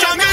Jungle.